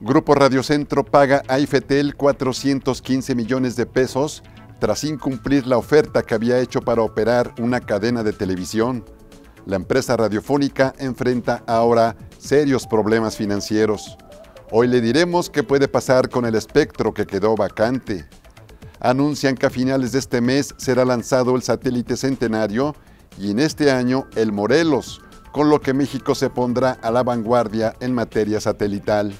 Grupo Radio Centro paga a IFETEL 415 millones de pesos tras incumplir la oferta que había hecho para operar una cadena de televisión. La empresa radiofónica enfrenta ahora serios problemas financieros. Hoy le diremos qué puede pasar con el espectro que quedó vacante. Anuncian que a finales de este mes será lanzado el satélite centenario y en este año el Morelos, con lo que México se pondrá a la vanguardia en materia satelital.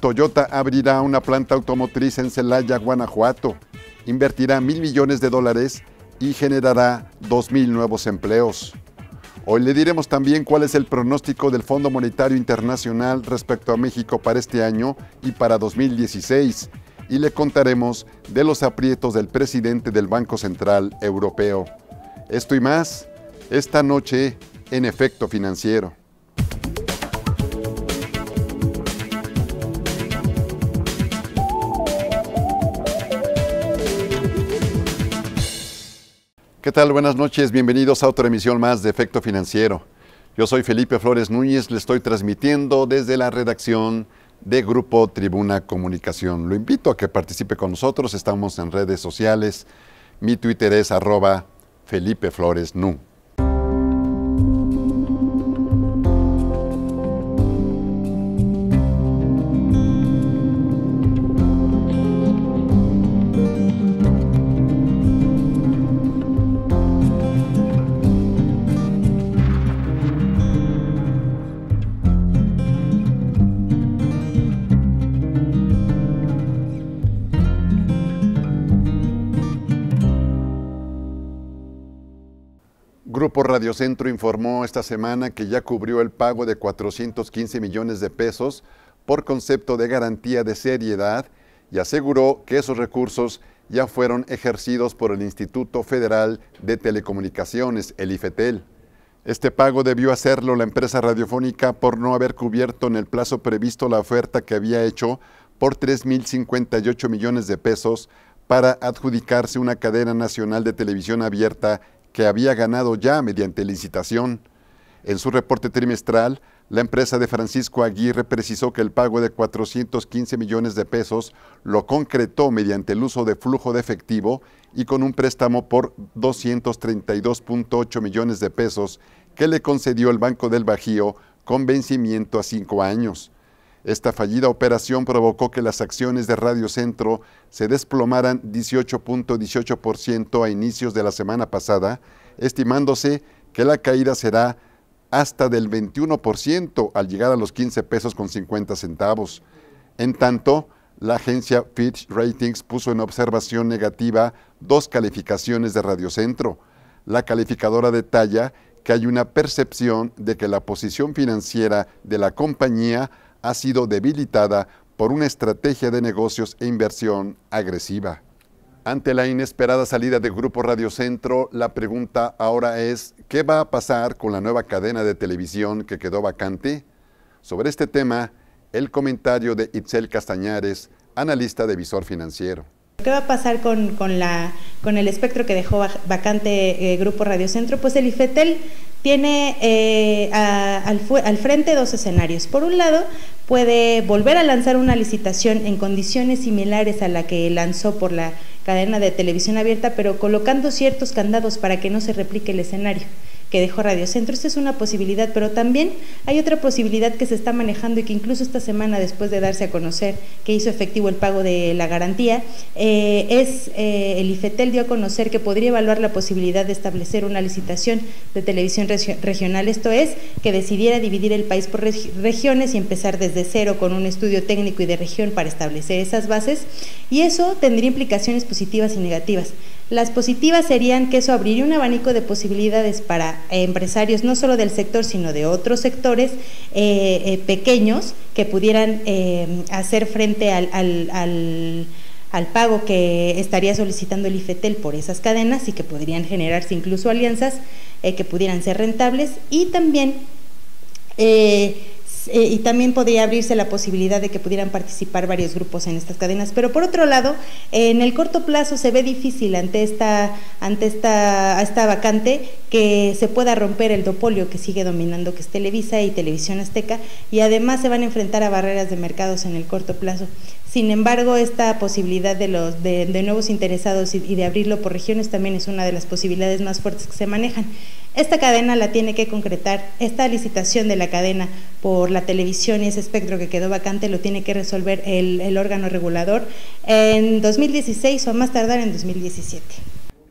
Toyota abrirá una planta automotriz en Celaya, Guanajuato, invertirá mil millones de dólares y generará dos mil nuevos empleos. Hoy le diremos también cuál es el pronóstico del Fondo Monetario Internacional respecto a México para este año y para 2016 y le contaremos de los aprietos del presidente del Banco Central Europeo. Esto y más esta noche en Efecto Financiero. ¿Qué tal? Buenas noches, bienvenidos a otra emisión más de Efecto Financiero. Yo soy Felipe Flores Núñez, le estoy transmitiendo desde la redacción de Grupo Tribuna Comunicación. Lo invito a que participe con nosotros, estamos en redes sociales. Mi Twitter es arroba Felipe Flores Nu. Grupo Radio Centro informó esta semana que ya cubrió el pago de 415 millones de pesos por concepto de garantía de seriedad y aseguró que esos recursos ya fueron ejercidos por el Instituto Federal de Telecomunicaciones, el IFETEL. Este pago debió hacerlo la empresa radiofónica por no haber cubierto en el plazo previsto la oferta que había hecho por 3.058 millones de pesos para adjudicarse una cadena nacional de televisión abierta que había ganado ya mediante licitación. En su reporte trimestral, la empresa de Francisco Aguirre precisó que el pago de 415 millones de pesos lo concretó mediante el uso de flujo de efectivo y con un préstamo por 232.8 millones de pesos que le concedió el Banco del Bajío con vencimiento a cinco años. Esta fallida operación provocó que las acciones de Radio Centro se desplomaran 18.18% a inicios de la semana pasada, estimándose que la caída será hasta del 21% al llegar a los 15 pesos con 50 centavos. En tanto, la agencia Fitch Ratings puso en observación negativa dos calificaciones de Radio Centro. La calificadora detalla que hay una percepción de que la posición financiera de la compañía ha sido debilitada por una estrategia de negocios e inversión agresiva. Ante la inesperada salida del Grupo Radio Centro, la pregunta ahora es, ¿qué va a pasar con la nueva cadena de televisión que quedó vacante? Sobre este tema, el comentario de Itzel Castañares, analista de Visor Financiero. ¿Qué va a pasar con, la, con el espectro que dejó vacante eh, Grupo Radio Centro? Pues el IFETEL tiene eh, al, al, frente dos escenarios. Por un lado, puede volver a lanzar una licitación en condiciones similares a la que lanzó por la cadena de televisión abierta, pero colocando ciertos candados para que no se replique el escenario que dejó Radio Centro. Esta es una posibilidad, pero también hay otra posibilidad que se está manejando y que incluso esta semana, después de darse a conocer que hizo efectivo el pago de la garantía, eh, es eh, el IFETEL dio a conocer que podría evaluar la posibilidad de establecer una licitación de televisión regional, esto es, que decidiera dividir el país por regiones y empezar desde cero con un estudio técnico y de región para establecer esas bases, y eso tendría implicaciones positivas y negativas. Las positivas serían que eso abriría un abanico de posibilidades para empresarios no solo del sector, sino de otros sectores eh, eh, pequeños que pudieran eh, hacer frente al, al, pago que estaría solicitando el IFETEL por esas cadenas y que podrían generarse incluso alianzas que pudieran ser rentables. Y también eh, y también podría abrirse la posibilidad de que pudieran participar varios grupos en estas cadenas. Pero por otro lado, en el corto plazo se ve difícil ante esta, ante esta, esta vacante que se pueda romper el dopolio que sigue dominando, que es Televisa y Televisión Azteca, y además se van a enfrentar a barreras de mercados en el corto plazo. Sin embargo, esta posibilidad de, los, de, nuevos interesados y, de abrirlo por regiones también es una de las posibilidades más fuertes que se manejan. Esta cadena la tiene que concretar, esta licitación de la cadena por la televisión y ese espectro que quedó vacante lo tiene que resolver el, órgano regulador en 2016 o más tardar en 2017.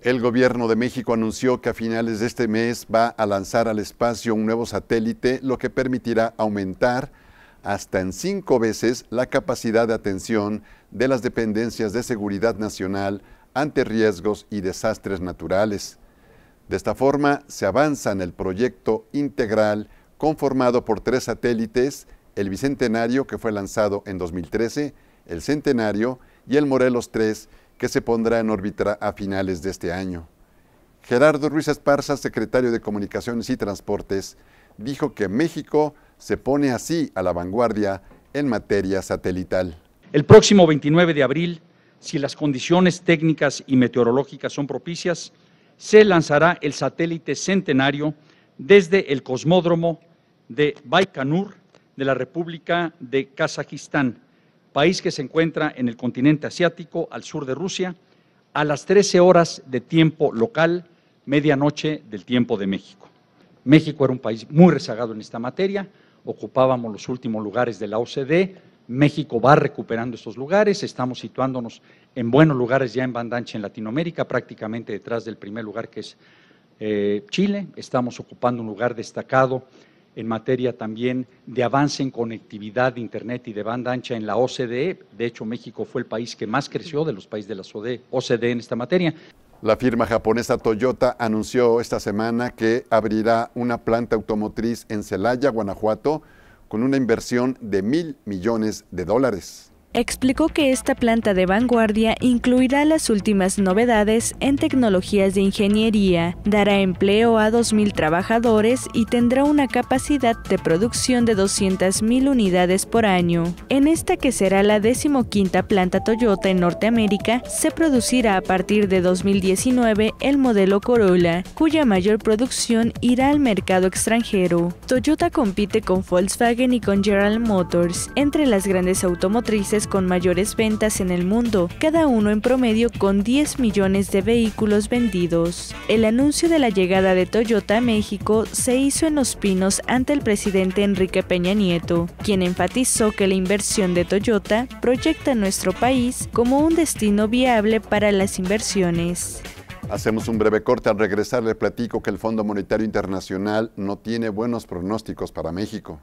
El gobierno de México anunció que a finales de este mes va a lanzar al espacio un nuevo satélite, lo que permitirá aumentar hasta en cinco veces la capacidad de atención de las dependencias de seguridad nacional ante riesgos y desastres naturales. De esta forma, se avanza en el proyecto integral conformado por tres satélites, el Bicentenario, que fue lanzado en 2013, el Centenario y el Morelos 3, que se pondrá en órbita a finales de este año. Gerardo Ruiz Esparza, secretario de Comunicaciones y Transportes, dijo que México se pone así a la vanguardia en materia satelital. El próximo 29 de abril, si las condiciones técnicas y meteorológicas son propicias, se lanzará el satélite centenario desde el cosmódromo de Baikonur de la República de Kazajistán, país que se encuentra en el continente asiático al sur de Rusia, a las 13 horas de tiempo local, medianoche del tiempo de México. México era un país muy rezagado en esta materia, ocupábamos los últimos lugares de la OCDE, México va recuperando estos lugares, estamos situándonos en buenos lugares ya en banda en Latinoamérica, prácticamente detrás del primer lugar que es eh, Chile, estamos ocupando un lugar destacado en materia también de avance en conectividad de Internet y de banda ancha en la OCDE. De hecho, México fue el país que más creció de los países de la OCDE en esta materia. La firma japonesa Toyota anunció esta semana que abrirá una planta automotriz en Celaya, Guanajuato, con una inversión de mil millones de dólares explicó que esta planta de vanguardia incluirá las últimas novedades en tecnologías de ingeniería, dará empleo a 2.000 trabajadores y tendrá una capacidad de producción de 200.000 unidades por año. En esta que será la decimoquinta planta Toyota en Norteamérica, se producirá a partir de 2019 el modelo Corolla, cuya mayor producción irá al mercado extranjero. Toyota compite con Volkswagen y con General Motors entre las grandes automotrices con mayores ventas en el mundo, cada uno en promedio con 10 millones de vehículos vendidos. El anuncio de la llegada de Toyota a México se hizo en Los Pinos ante el presidente Enrique Peña Nieto, quien enfatizó que la inversión de Toyota proyecta nuestro país como un destino viable para las inversiones. Hacemos un breve corte. Al regresar le platico que el Fondo Monetario Internacional no tiene buenos pronósticos para México.